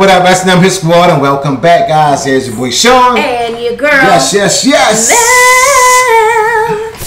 What up, S&M Hit Squad, and welcome back, guys. Here's your boy Shawn. And your girl. Yes, yes, yes.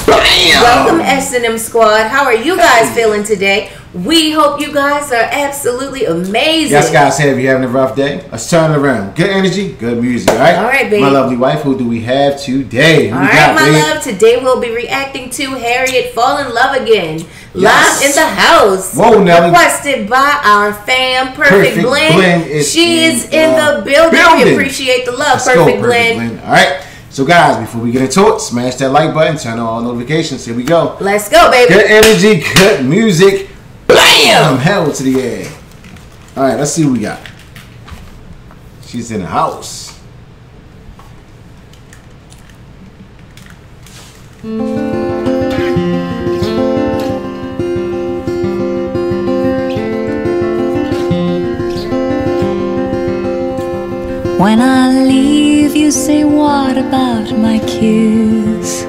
Mel. Bam. Welcome S&M Squad. How are you guys feeling today? We hope you guys are absolutely amazing. Yes, guys, hey, if you're having a rough day, let's turn it around. Good energy, good music, all right? All right, baby. My lovely wife, who do we have today? Who All right, got, my babe? love. Today we'll be reacting to Harriet Fall in Love Again. Yes. Live in the house. Whoa, Nelly. Requested by our fam, Perfect, Perfect Blend. Blend is she in is in the the building. We appreciate the love, Perfect, go, Blend. Blend. All right. So, guys, before we get into it, smash that like button, turn on all notifications. Here we go. Let's go, baby. Good energy, good music. Bam! Hell to the air. All right, let's see what we got. She's in the house. When I leave, you say, What about my kiss?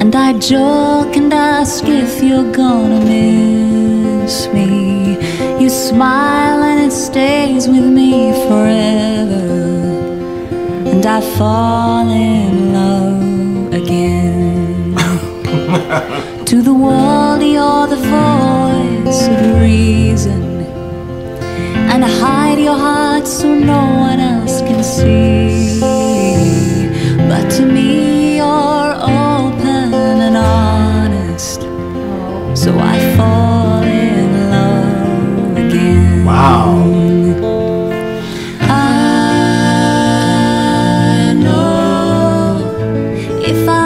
And I joke and ask if you're gonna miss stays with me forever. And I fall in love again. to the world, you're the voice of reason and hide your heart so no one else can see.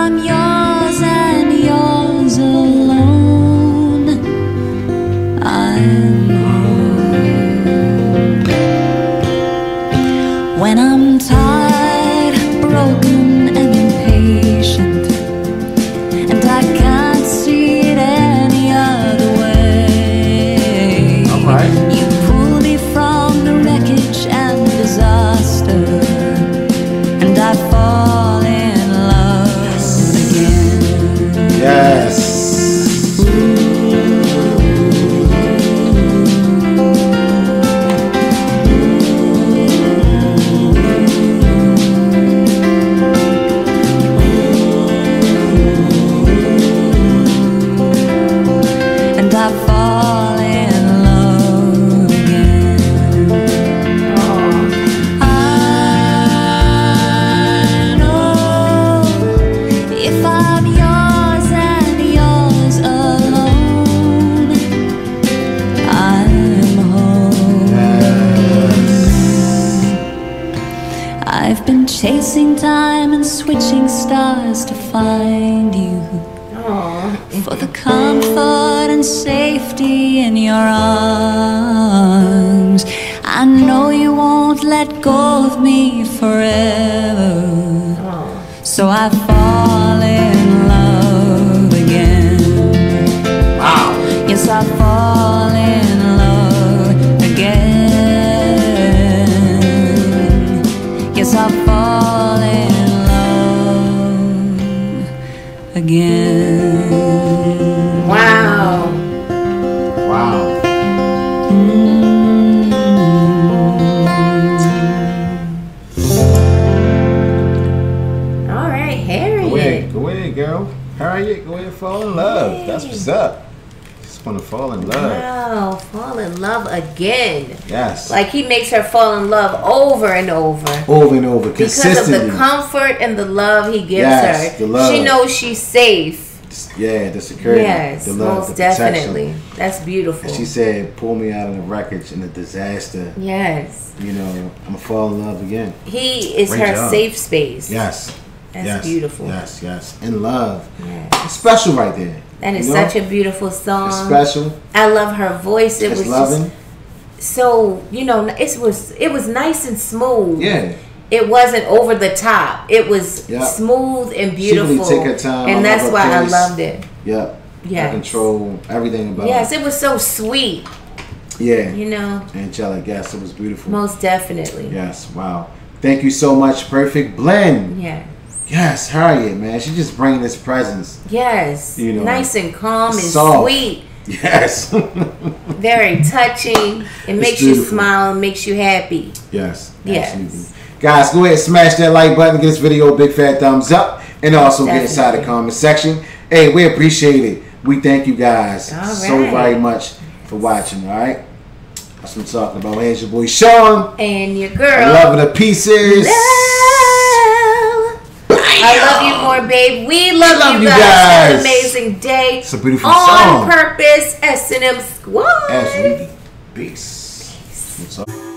If I'm chasing time and switching stars to find you. For the comfort and safety in your arms. I know you won't let go of me forever. So I fall in love again. Wow. Yes, I fall again. Wow. Wow. All right, Go Harriet. ahead, go ahead, girl. Harriet, go ahead, fall in love. That's what's up. Just want to fall in love. Wow, fall in love again. Yes. Like he makes her fall in love over and over. over and over, Because of the comfort and the love he gives Yes, her. the love. She knows she's safe. yeah, the security, yes, the love, most definitely. That's beautiful. And she said, "Pull me out of the wreckage and the disaster. yes. You know, I'm gonna fall in love again." He is Great her job. safe space. Yes. That's yes. beautiful. Yes, yes. In love. Yes. It's special right there. That is You know? such a beautiful song. It's special. I love her voice. It was loving. just so you know it was it was nice and smooth. Yeah. It wasn't over the top. It was Yeah. smooth and beautiful. She really take her time. And that's why I loved it. Yep. Yeah. Control everything about Yes, it. it was so sweet. Yeah. You know, Angelic, yes, it was beautiful. most definitely. Yes, wow. Thank you so much, Perfect Blend. Yes. Yes, Harriet, man. She just bringing this presence. Yes. You know, nice and calm and soft. sweet. Yes. Very touching. It makes you smile and makes you happy. Yes. Yes. Absolutely. Guys, go ahead and smash that like button, give this video a big fat thumbs up, and also get inside the Definitely. comment section. Hey, we appreciate it. We thank you guys All so very much for watching, all right? That's what I'm talking about. Here's your boy Shawn. And your girl. I love it to pieces. Love. I love you more, babe. We love, love you you guys. Have an amazing day. It's a beautiful On song. purpose, S&M Squad. Absolutely. Peace. What's up?